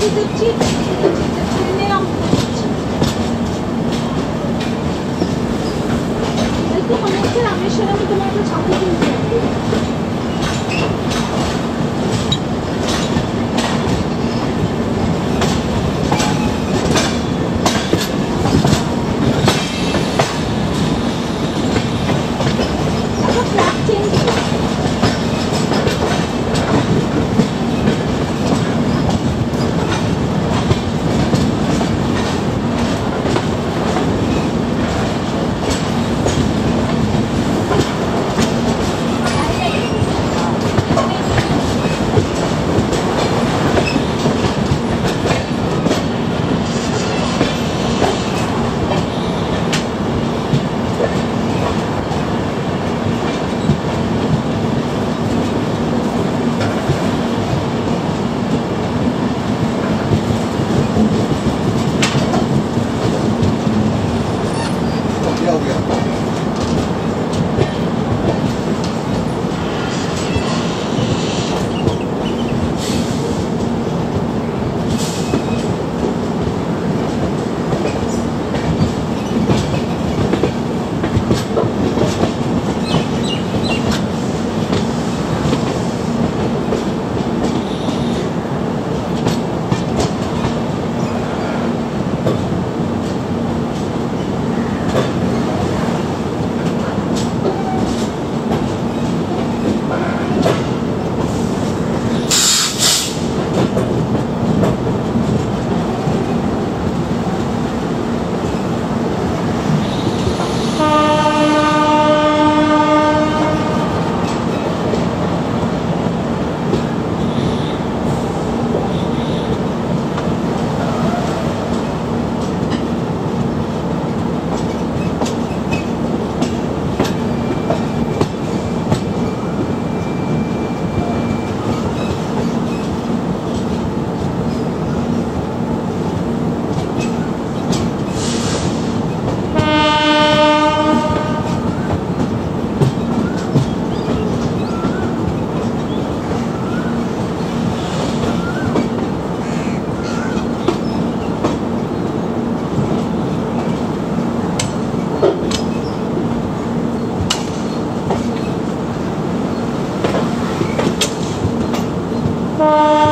Ты, ты. Oh.